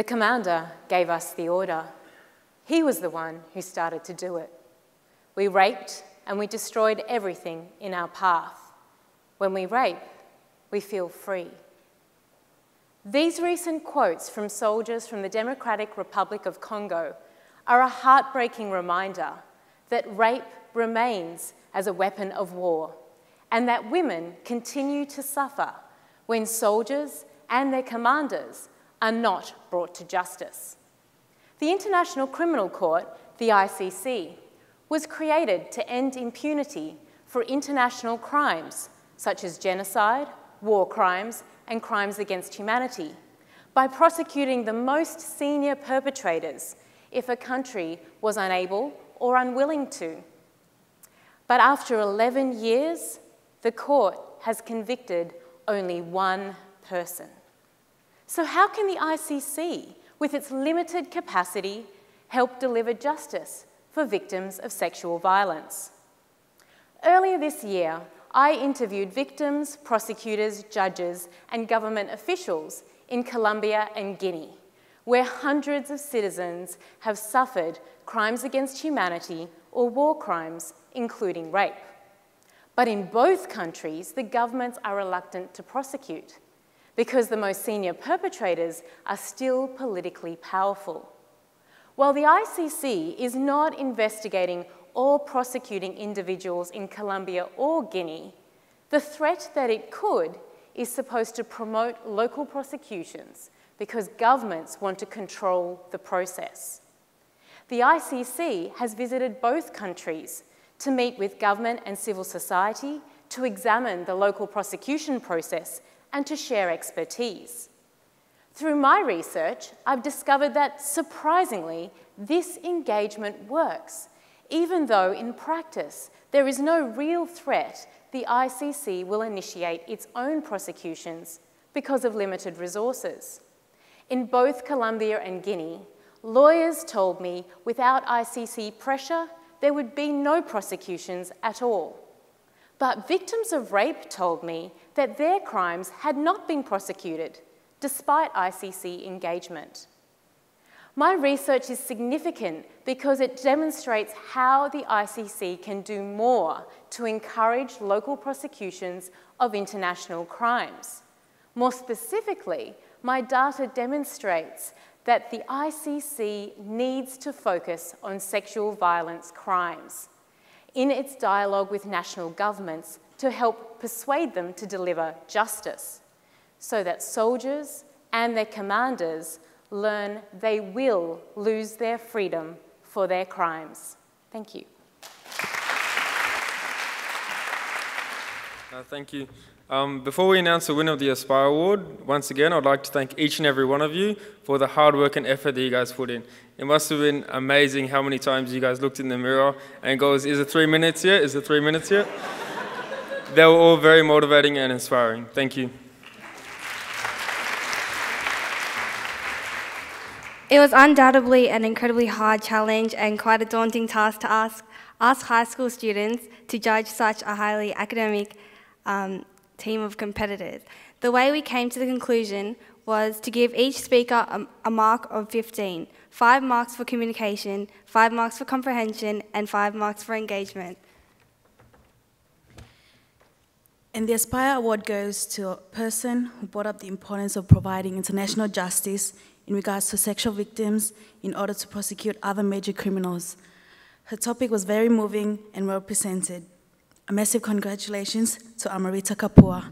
The commander gave us the order. He was the one who started to do it. We raped and we destroyed everything in our path. When we rape, we feel free. These recent quotes from soldiers from the Democratic Republic of Congo are a heartbreaking reminder that rape remains as a weapon of war and that women continue to suffer when soldiers and their commanders are not brought to justice. The International Criminal Court, the ICC, was created to end impunity for international crimes such as genocide, war crimes, and crimes against humanity by prosecuting the most senior perpetrators if a country was unable or unwilling to. But after 11 years, the court has convicted only one person. So, how can the ICC, with its limited capacity, help deliver justice for victims of sexual violence? Earlier this year, I interviewed victims, prosecutors, judges, and government officials in Colombia and Guinea, where hundreds of citizens have suffered crimes against humanity or war crimes, including rape. But in both countries, the governments are reluctant to prosecute because the most senior perpetrators are still politically powerful. While the ICC is not investigating or prosecuting individuals in Colombia or Guinea, the threat that it could is supposed to promote local prosecutions because governments want to control the process. The ICC has visited both countries to meet with government and civil society to examine the local prosecution process and to share expertise. Through my research, I've discovered that surprisingly, this engagement works even though in practice there is no real threat the ICC will initiate its own prosecutions because of limited resources. In both Colombia and Guinea, lawyers told me without ICC pressure, there would be no prosecutions at all. But victims of rape told me that their crimes had not been prosecuted, despite ICC engagement. My research is significant because it demonstrates how the ICC can do more to encourage local prosecutions of international crimes. More specifically, my data demonstrates that the ICC needs to focus on sexual violence crimes in its dialogue with national governments to help persuade them to deliver justice so that soldiers and their commanders learn they will lose their freedom for their crimes. Thank you. Uh, thank you. Um, before we announce the winner of the Aspire Award, once again, I'd like to thank each and every one of you for the hard work and effort that you guys put in. It must have been amazing how many times you guys looked in the mirror and goes, is it three minutes yet? Is it three minutes yet? they were all very motivating and inspiring. Thank you. It was undoubtedly an incredibly hard challenge and quite a daunting task to ask, ask high school students to judge such a highly academic um, team of competitors. The way we came to the conclusion was to give each speaker a, a mark of 15, five marks for communication, five marks for comprehension, and five marks for engagement. And the Aspire Award goes to a person who brought up the importance of providing international justice in regards to sexual victims in order to prosecute other major criminals. Her topic was very moving and well presented. A massive congratulations to Amrita Kapur.